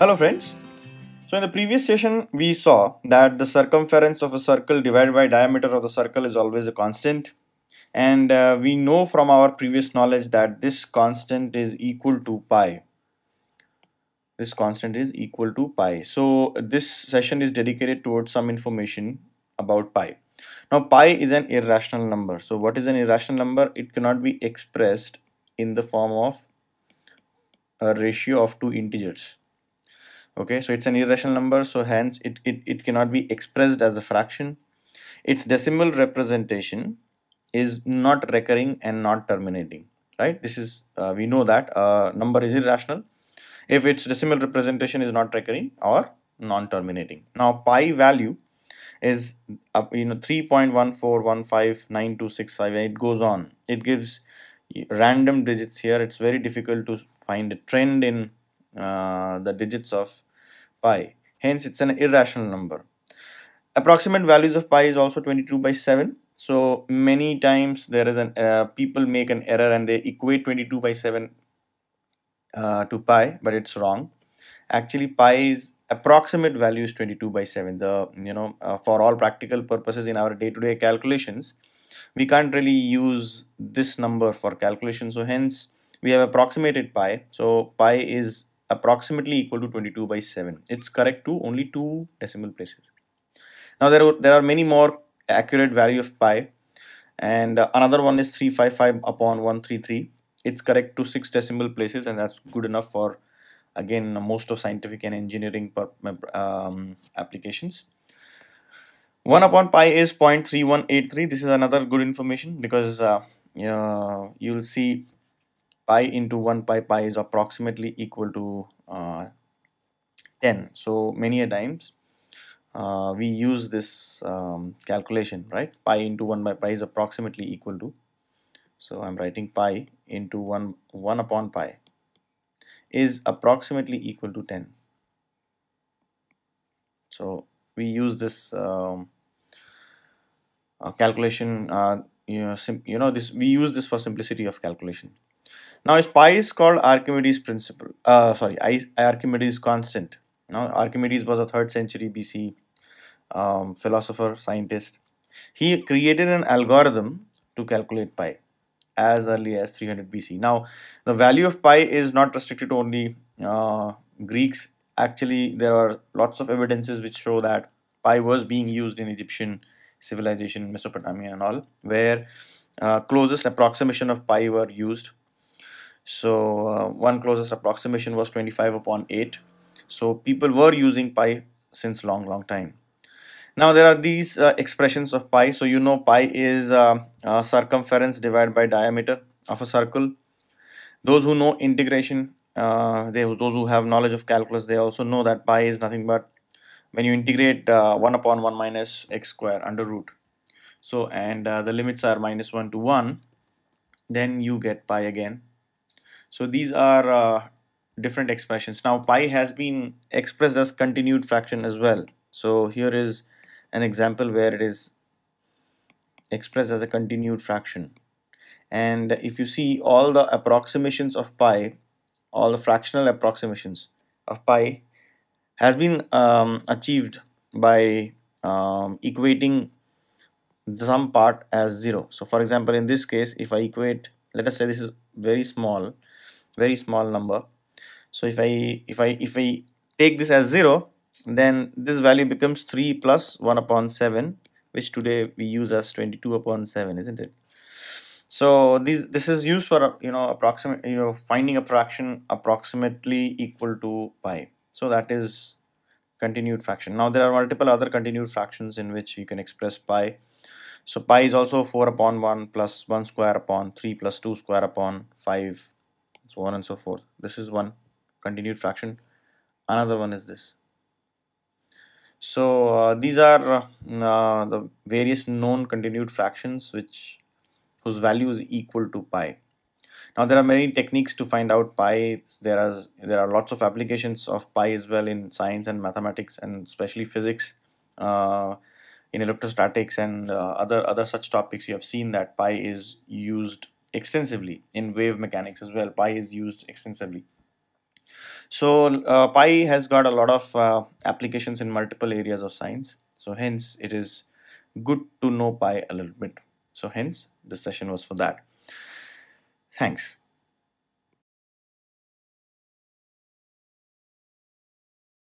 Hello friends. So in the previous session we saw that the circumference of a circle divided by diameter of the circle is always a constant and uh, we know from our previous knowledge that this constant is equal to pi. This constant is equal to pi. So this session is dedicated towards some information about pi. Now pi is an irrational number. So what is an irrational number? It cannot be expressed in the form of a ratio of two integers okay so it's an irrational number so hence it, it, it cannot be expressed as a fraction. Its decimal representation is not recurring and not terminating right? This is uh, we know that uh, number is irrational. If its decimal representation is not recurring or non-terminating. Now pi value is you know 3.14159265 and it goes on. It gives random digits here. It's very difficult to find a trend in uh, the digits of pi. Hence, it's an irrational number. Approximate values of pi is also 22 by 7. So many times there is an uh, people make an error and they equate 22 by 7 uh, to pi, but it's wrong. Actually, pi's approximate value is 22 by 7. The you know uh, for all practical purposes in our day-to-day -day calculations, we can't really use this number for calculation. So hence we have approximated pi. So pi is approximately equal to 22 by 7 it's correct to only two decimal places. Now there are, there are many more accurate value of pi and uh, another one is 355 upon 133 it's correct to six decimal places and that's good enough for again most of scientific and engineering um, applications. 1 upon pi is 0.3183 this is another good information because uh, uh, you'll see pi into 1 pi pi is approximately equal to uh, 10 so many a times uh, we use this um, calculation right? Pi into 1 by pi is approximately equal to so I'm writing pi into 1 1 upon pi is approximately equal to 10 so we use this um, uh, calculation uh, you know you know this we use this for simplicity of calculation now pi is called Archimedes principle. Uh, sorry, Archimedes constant. Now Archimedes was a third century BC um, philosopher, scientist. He created an algorithm to calculate pi as early as 300 BC. Now the value of pi is not restricted to only uh, Greeks. Actually, there are lots of evidences which show that pi was being used in Egyptian civilization, Mesopotamia and all, where uh, closest approximation of pi were used so uh, one closest approximation was 25 upon 8 so people were using pi since long long time. Now there are these uh, expressions of pi. So you know pi is uh, circumference divided by diameter of a circle. Those who know integration uh, they those who have knowledge of calculus they also know that pi is nothing but when you integrate uh, 1 upon 1 minus x square under root. So and uh, the limits are minus 1 to 1 then you get pi again so these are uh, different expressions. Now pi has been expressed as continued fraction as well. So here is an example where it is expressed as a continued fraction. And if you see all the approximations of pi, all the fractional approximations of pi has been um, achieved by um, equating some part as 0. So for example, in this case, if I equate, let us say this is very small, very small number. So if I if I if I take this as 0 then this value becomes 3 plus 1 upon 7 which today we use as 22 upon 7 isn't it? So this this is used for you know approximate you know finding a fraction approximately equal to pi. So that is continued fraction. Now there are multiple other continued fractions in which you can express pi. So pi is also 4 upon 1 plus 1 square upon 3 plus 2 square upon 5 so on and so forth. This is one continued fraction. Another one is this. So uh, these are uh, the various known continued fractions which whose value is equal to pi. Now there are many techniques to find out pi. There are there are lots of applications of pi as well in science and mathematics and especially physics uh, in electrostatics and uh, other other such topics. You have seen that pi is used extensively in wave mechanics as well pi is used extensively So uh, Pi has got a lot of uh, applications in multiple areas of science. So hence it is good to know Pi a little bit. So hence the session was for that. Thanks.